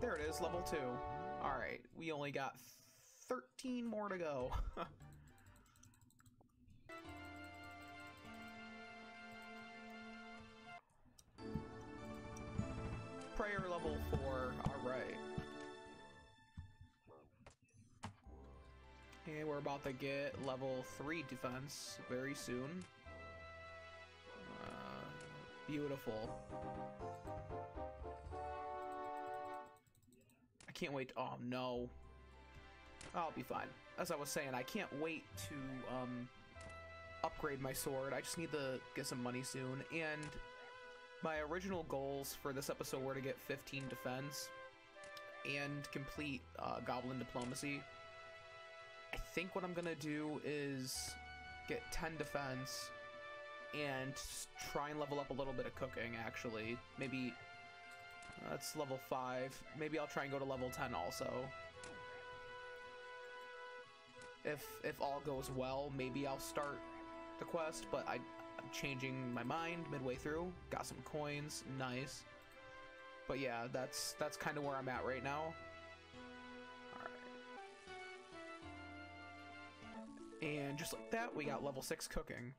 There it is, level 2. Alright, we only got 13 more to go. Prayer level 4, alright. And we're about to get level 3 defense very soon. Uh, beautiful. I can't wait. Oh no. I'll be fine. As I was saying, I can't wait to um, upgrade my sword. I just need to get some money soon. And my original goals for this episode were to get 15 defense and complete uh, Goblin Diplomacy. I think what I'm gonna do is get 10 defense and try and level up a little bit of cooking actually. Maybe that's level 5. Maybe I'll try and go to level 10 also. If if all goes well, maybe I'll start the quest, but I, I'm changing my mind midway through. Got some coins, nice. But yeah, that's that's kind of where I'm at right now. And just like that, we got level 6 cooking.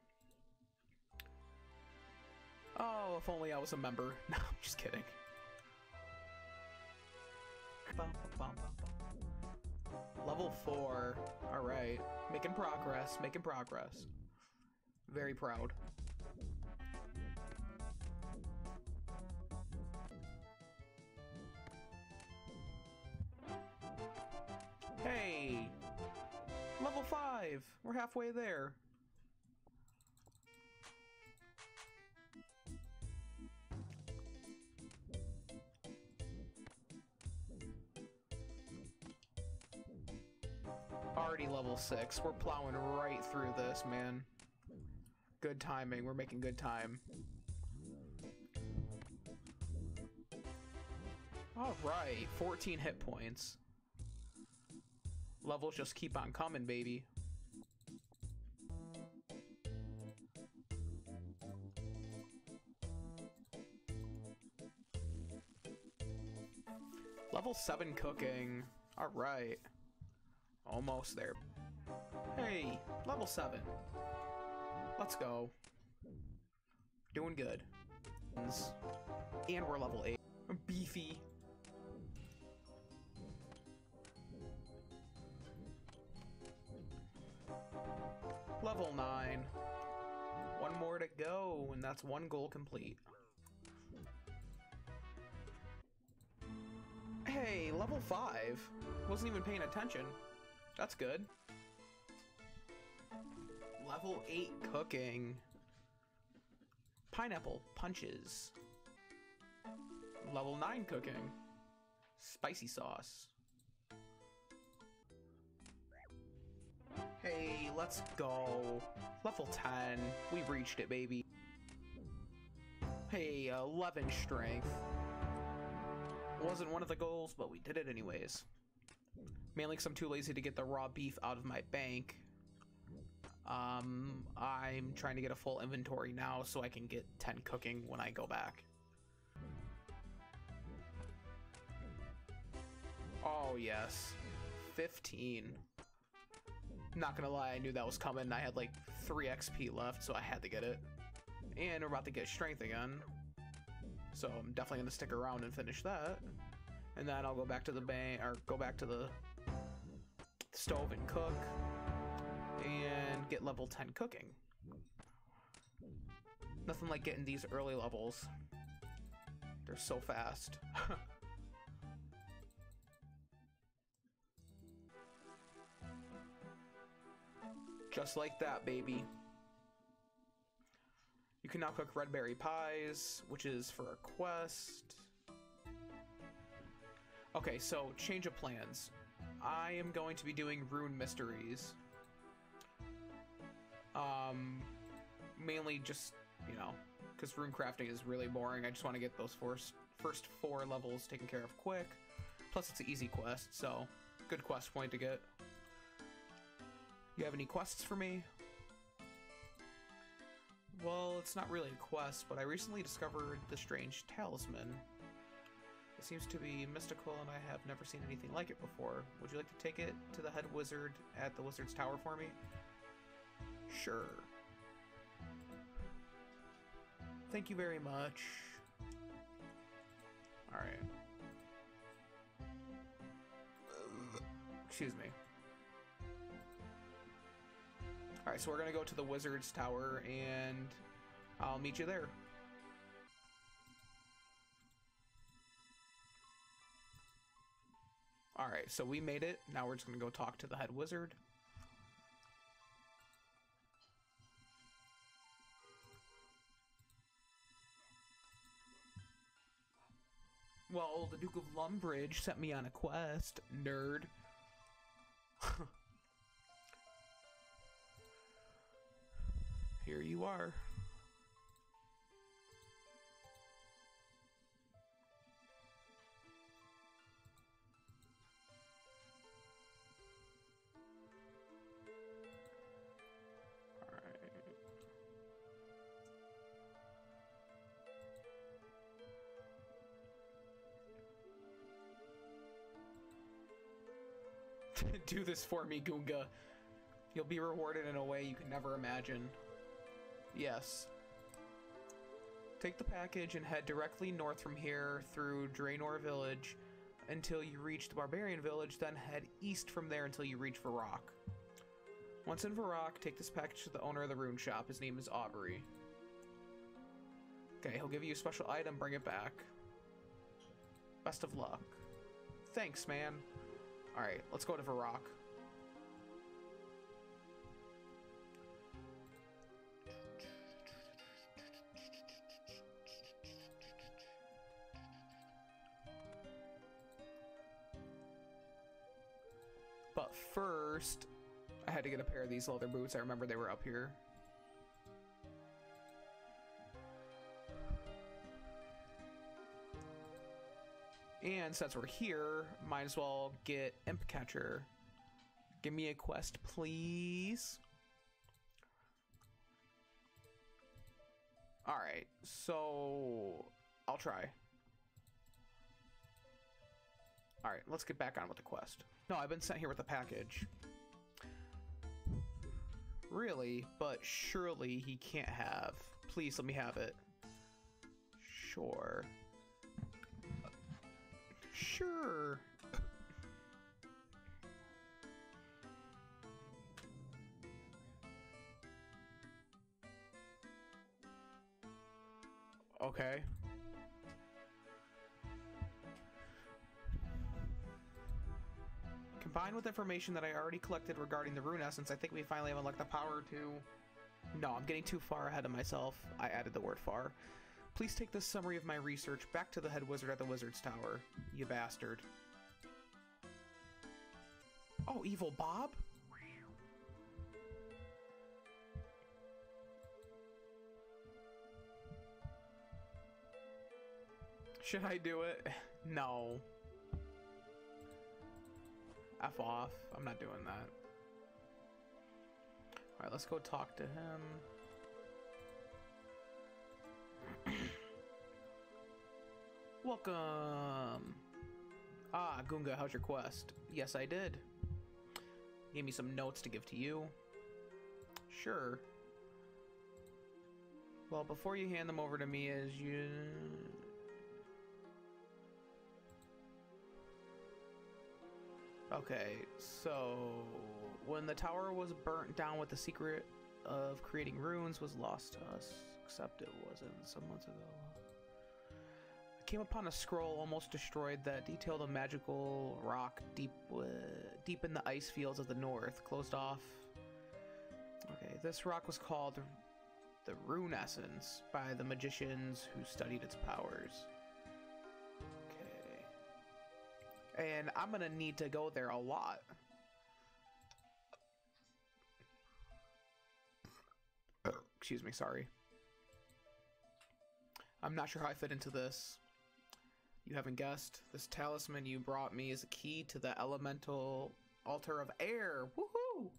Oh, if only I was a member. No, I'm just kidding. Level 4. Alright. Making progress, making progress. Very proud. Hey! Level 5! We're halfway there. Already level 6. We're plowing right through this, man. Good timing. We're making good time. Alright, 14 hit points. Levels just keep on coming, baby. Level 7 cooking. Alright. Almost there. Hey, level 7. Let's go. Doing good. And we're level 8. Beefy. Level 9. One more to go, and that's one goal complete. Hey, level 5. Wasn't even paying attention. That's good. Level 8 cooking. Pineapple punches. Level 9 cooking. Spicy sauce. Hey, let's go. Level 10. We've reached it, baby. Hey, 11 strength. Wasn't one of the goals, but we did it anyways. Mainly because I'm too lazy to get the raw beef out of my bank. Um, I'm trying to get a full inventory now so I can get 10 cooking when I go back. Oh, yes. 15. Not gonna lie, I knew that was coming. I had like 3 XP left, so I had to get it. And we're about to get strength again. So I'm definitely gonna stick around and finish that. And then I'll go back to the bank, or go back to the stove and cook. And get level 10 cooking. Nothing like getting these early levels. They're so fast. Just like that, baby. You can now cook red berry pies, which is for a quest. Okay, so change of plans. I am going to be doing rune mysteries. Um, mainly just, you know, because rune crafting is really boring. I just want to get those first, first four levels taken care of quick. Plus, it's an easy quest, so good quest point to get. You have any quests for me? Well, it's not really a quest, but I recently discovered the strange talisman. It seems to be mystical, and I have never seen anything like it before. Would you like to take it to the head wizard at the wizard's tower for me? Sure. Thank you very much. Alright. Excuse me. Alright, so we're gonna go to the wizard's tower, and I'll meet you there. Alright, so we made it. Now we're just gonna go talk to the head wizard. Well, the Duke of Lumbridge sent me on a quest, nerd. Here you are. Do this for me, Gunga. You'll be rewarded in a way you can never imagine. Yes. Take the package and head directly north from here through Draynor Village until you reach the Barbarian Village, then head east from there until you reach Varrock. Once in Varrock, take this package to the owner of the rune shop. His name is Aubrey. Okay, he'll give you a special item, bring it back. Best of luck. Thanks, man. Alright, let's go to Varrock. But first, I had to get a pair of these leather boots. I remember they were up here. And since we're here, might as well get Imp Catcher. Give me a quest, please. Alright, so I'll try. Alright, let's get back on with the quest. No, I've been sent here with a package. Really? But surely he can't have. Please let me have it. Sure. Sure. Okay. Combined with information that I already collected regarding the rune essence, I think we finally have unlocked the power to... No, I'm getting too far ahead of myself. I added the word far. Please take this summary of my research back to the head wizard at the wizard's tower, you bastard. Oh, evil Bob? Should I do it? No. F off. I'm not doing that. Alright, let's go talk to him. Welcome! Ah, Gunga, how's your quest? Yes, I did. Gave me some notes to give to you. Sure. Well, before you hand them over to me, as you... Okay, so... When the tower was burnt down with the secret of creating runes was lost to us, except it wasn't some months ago came upon a scroll almost destroyed that detailed a magical rock deep uh, deep in the ice fields of the north, closed off. Okay, this rock was called the Rune Essence by the magicians who studied its powers. Okay. And I'm gonna need to go there a lot. Excuse me, sorry. I'm not sure how I fit into this. You haven't guessed. This talisman you brought me is a key to the elemental altar of air. Woohoo!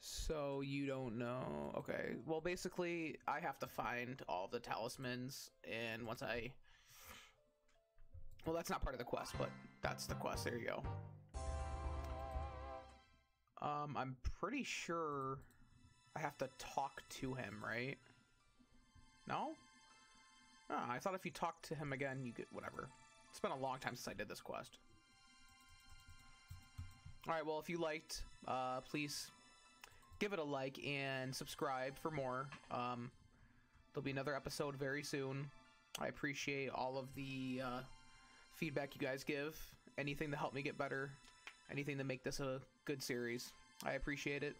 So you don't know. Okay. Well, basically, I have to find all the talismans, and once I. Well, that's not part of the quest, but that's the quest. There you go. Um, I'm pretty sure I have to talk to him, right? No? Oh, I thought if you talk to him again, you get whatever. It's been a long time since I did this quest. Alright, well, if you liked, uh, please give it a like and subscribe for more. Um, there'll be another episode very soon. I appreciate all of the uh, feedback you guys give. Anything to help me get better. Anything to make this a good series. I appreciate it.